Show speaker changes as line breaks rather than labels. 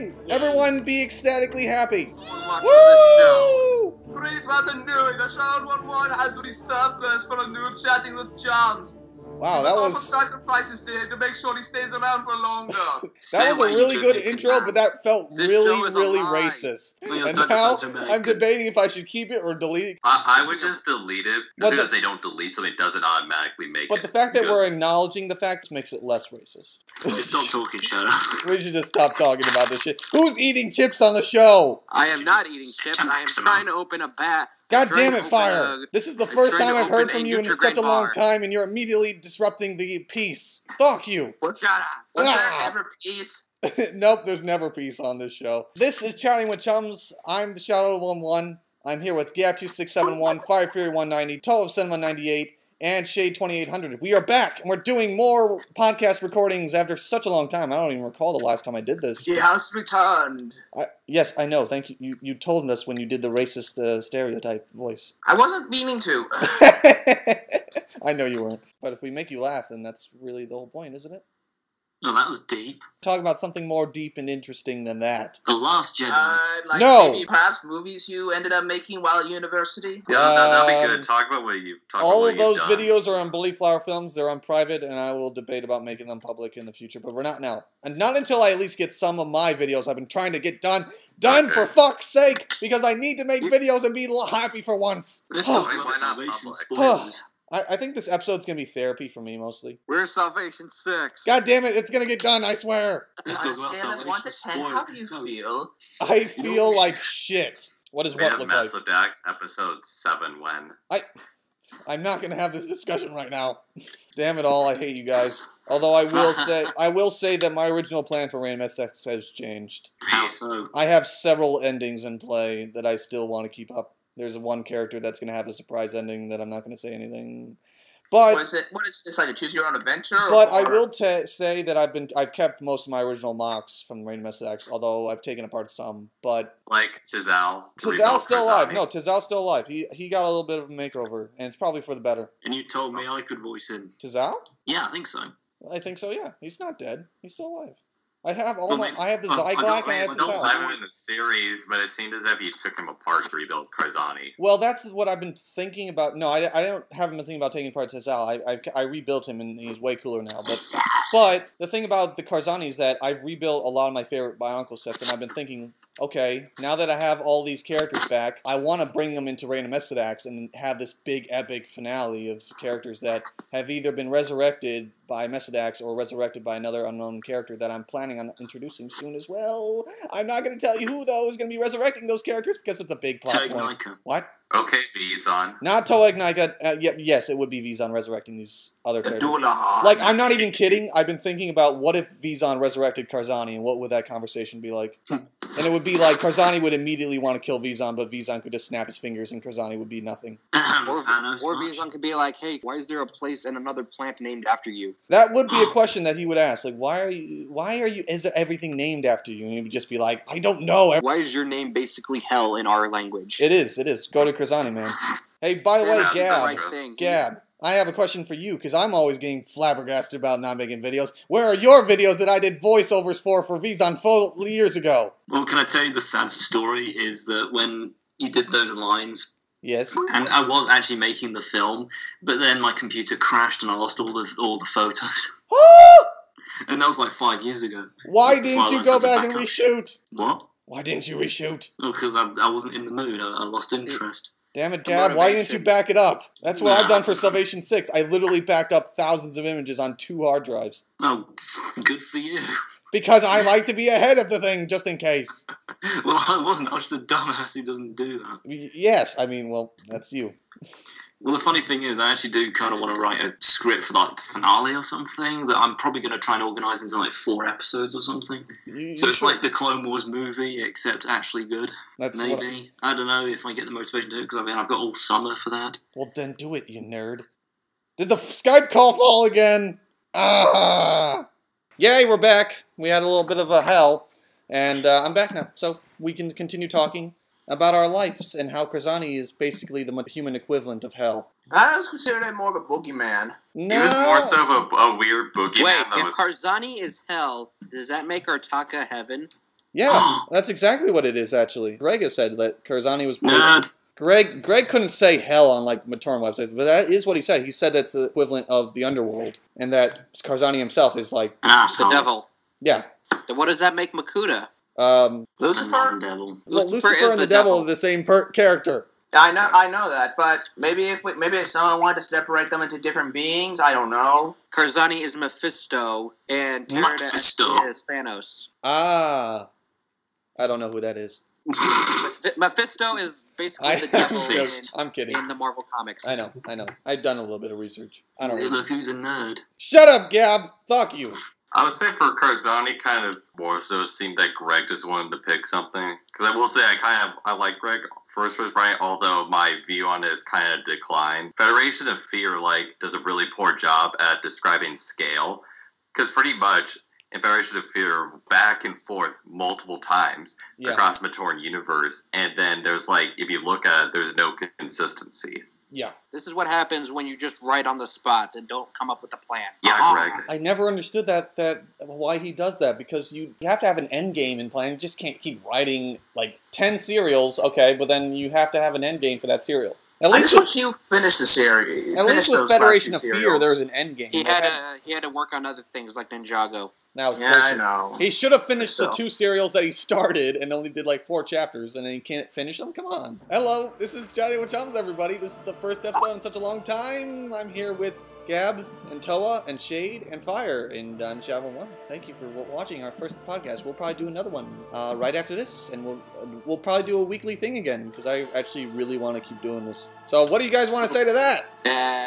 and be ecstatically happy.
Watch this show.
Woo!
Please, Mata Nui, the Child 1-1 has resurfaced for a noob chatting with Chant.
Wow, that was
sacrifices to him to make sure he stays around for longer.
that was a really good intro, but that felt
This
really,
show is a
really
lie.
racist.
Well,
And now
sound so bad.
I'm debating if I should keep it or delete it.
I, I would just delete it
What
because
the-
they don't delete something; it doesn't automatically make
But
it.
the fact that
good.
we're acknowledging the fact makes it less racist.
Just stop talking, shut up.
We should just stop talking about this shit. Who's eating chips on the show?
I am not eating chips. I am trying to open a bat.
God
trying
damn it,
open
Fire!
a-
This is the first time I've heard from you in such a long
bar.
time, and you're immediately disrupting the peace. Fuck you.
What's,
Shut up.
what's
Ah.
that ever peace?
nope, there's never peace on this show. This is Chatting with Chums. I'm the Shadow 11. I'm here with Gab2671, Fire Fury 190, Toe of 7198, and Shade 2800. We are back, and we're doing more podcast recordings after such a long time. I don't even recall the last time I did this.
He has returned.
I, yes, I know. Thank you. you. You told us when you did the racist uh, stereotype voice.
I wasn't meaning to.
I know you weren't. But if we make you laugh, then that's really the whole point, isn't it?
No, that was deep.
Talk about something more deep and interesting than that.
The Last Jedi.
Uh, like
No.
maybe perhaps movies you ended up making while at university.
Yeah, that, that'd be
Um,
good. Talk about what you talk about
All of
you've
those
done.
videos are on Belief Flower Films. They're on private, and I will debate about making them public in the future. But we're not now, and not until I at least get some of my videos I've been trying to get done. Done for fuck's sake, because I need to make videos and be happy for once.
Let's
Oh.
talk about
Why not
Salvation spoilers.
I, I think this episode's gonna be therapy for me mostly.
Where's Salvation 6?
God damn it, it's gonna get done. I swear.
Let's
On a scale of 1 to
Salvation
10, how do you feel?
I feel like shit. What does
We
what
have
look like?
Mesodax episode seven when.
I'm not gonna have this discussion right now. Damn it all, I hate you guys. Although I will say, I will say that my original plan for Reign of Mesodax has changed.
How so?
I have several endings in play that I still want to keep up. There's one character that's gonna have a surprise ending that I'm not gonna say anything. But
What is it? What is this like a choose your own adventure?
but I will ta say that I've been I've kept most of my original mocks from Reign of Mesodax, although I've taken apart some. But
Like Tizal. to
Tizal's still alive. No, Tizal's still alive. He he got a little bit of a makeover, and it's probably for the better.
And you told me I could voice him.
Tizal?
Yeah, I think so.
I think so. Yeah, he's not dead. He's still alive. I have all
Well,
my. I have the
I
Zyglak.
don't-
and I have Tizal.
alive in the series, but it seemed as if you took him apart to rebuild Karzahni.
Well, that's what I've been thinking about. No, I, I don't haven't been thinking about taking apart Tizal. I, I I rebuilt him and he's way cooler now. But but the thing about the Karzahni is that I've rebuilt a lot of my favorite Bionicle sets, and I've been thinking, okay, now that I have all these characters back, I want to bring them into Reign of Mesodax and have this big epic finale of characters that have either been resurrected by Mesodax or resurrected by another unknown character that I'm planning on introducing soon as well. I'm not going to tell you who though is going to be resurrecting those characters because it's a big plot point. What?
Okay, Vezon.
Not Toeg Nika. Uh, yep, yes, it would be Vezon resurrecting these other characters. Like, I'm not even kidding. I've been thinking about what if Vezon resurrected Karzahni, and what would that conversation be like? and it would be like Karzahni would immediately want to kill Vezon, but Vezon could just snap his fingers, and Karzahni would be nothing.
Or,
Thanos
or
much.
Vezon could be like, hey, why is there a place and another plant named after you?
That would be a question that he would ask. Like, why are you? Why are you? Is everything named after you? And he would just be like, I don't know.
Why is your name basically hell in our language?
It is. It is. Go to Karzahni, man. Hey, by the way,
That's the
Gab.
right
thing.
Gab, I have a question for you because I'm always getting flabbergasted about not making videos. Where are your videos that I did voiceovers for for Vezon four years ago?
Well, can I tell you the sad story is that when you did those lines,
Yes.
and I was actually making the film, but then my computer crashed and I lost all the all the photos, and that was like five years ago.
Why didn't you go back
back
and reshoot?
What?
Why didn't you reshoot?
Because I, I wasn't in the mood. I, I lost interest.
Damn it, Gab, why didn't you back it up? That's what I've done for Salvation 6. I literally backed up thousands of images on two hard drives.
Oh, good for you.
Because I like to be ahead of the thing, just in case.
Well, I wasn't. I was just a dumbass who doesn't do that.
Yes, I mean, well, that's you.
Well, the funny thing is, I actually do kind of want to write a script for like the finale or something that I'm probably going to try and organize into like four episodes or something.
You-
So it's
should-
like the Clone Wars movie, except actually good.
that's
Maybe I don't know if I get the motivation to do it because I mean I've got all summer for that.
well, then do it, you nerd. Did the Skype call fall again? Ah! Yay, we're back. We had a little bit of a hell, and uh, I'm back now. So we can continue talking about our lives and how Karzahni is basically the human equivalent of hell.
I was considering him more of a boogeyman.
No.
He was more so of a, a weird boogeyman
Wait,
that
if
was.
Karzahni is hell, does that make Artakha heaven?
Yeah, that's exactly what it is. Actually, Greg has said that Karzahni was.
Nerd.
Greg Greg couldn't say hell on like Matoran websites, but that is what he said. He said that's the equivalent of the underworld, and that Karzahni himself is like,
An asshole.
The devil.
yeah.
Then what does that make Makuta?
Um,
A
Lucifer.
devil.
well,
Lucifer
Lucifer
is
and the,
the
devil
devil.
are the same per- character.
I know, I know that, but maybe if we, maybe if someone wanted to separate them into different beings, I don't know.
Karzahni is Mephisto, and
Mephisto.
is Thanos.
Ah, I don't know who that is.
Meph- Mephisto is basically
I,
the devil in,
I'm kidding.
in the Marvel comics.
I know, I know. I've done a little bit of research. I don't
Hey,
know.
Look who's a nerd.
Shut up, Gab. Fuck you.
I would say for Karzahni, kind of more so it seemed that Greg just wanted to pick something. Because I will say, I kind of I like Greg first was right, although my view on it is kind of declined. Federation of Fear like does a really poor job at describing scale. Because pretty much in Federation of Fear, back and forth multiple times
Yeah.
across Matoran universe, and then there's like if you look at it, there's no consistency.
Yeah.
This is what happens when you just write on the spot and don't come up with a plan.
Yeah,
Ah.
Greg.
I never understood that that why he does that because you, you have to have an end game in plan. You just can't keep writing like ten serials, okay, but then you have to have an end game for that serial. At
I
least
just
with,
wish you finish the series.
at least with Federation
few
of Fear,
serials.
there's an end game.
He had
had-
to he had to work on other things like Ninjago.
Now it's
Yeah, I know.
He should have finished the two serials that he started and only did like four chapters, and then he can't finish them. Come on. Hello, this is Johnny with Chums, everybody. This is the first episode in such a long time. I'm here with Gab and Toa and Shade and Fire, and I'm Shadow One. Thank you for watching our first podcast. We'll probably do another one uh, right after this, and we'll we'll probably do a weekly thing again because I actually really want to keep doing this. So, what do you guys want to say to that?
Uh,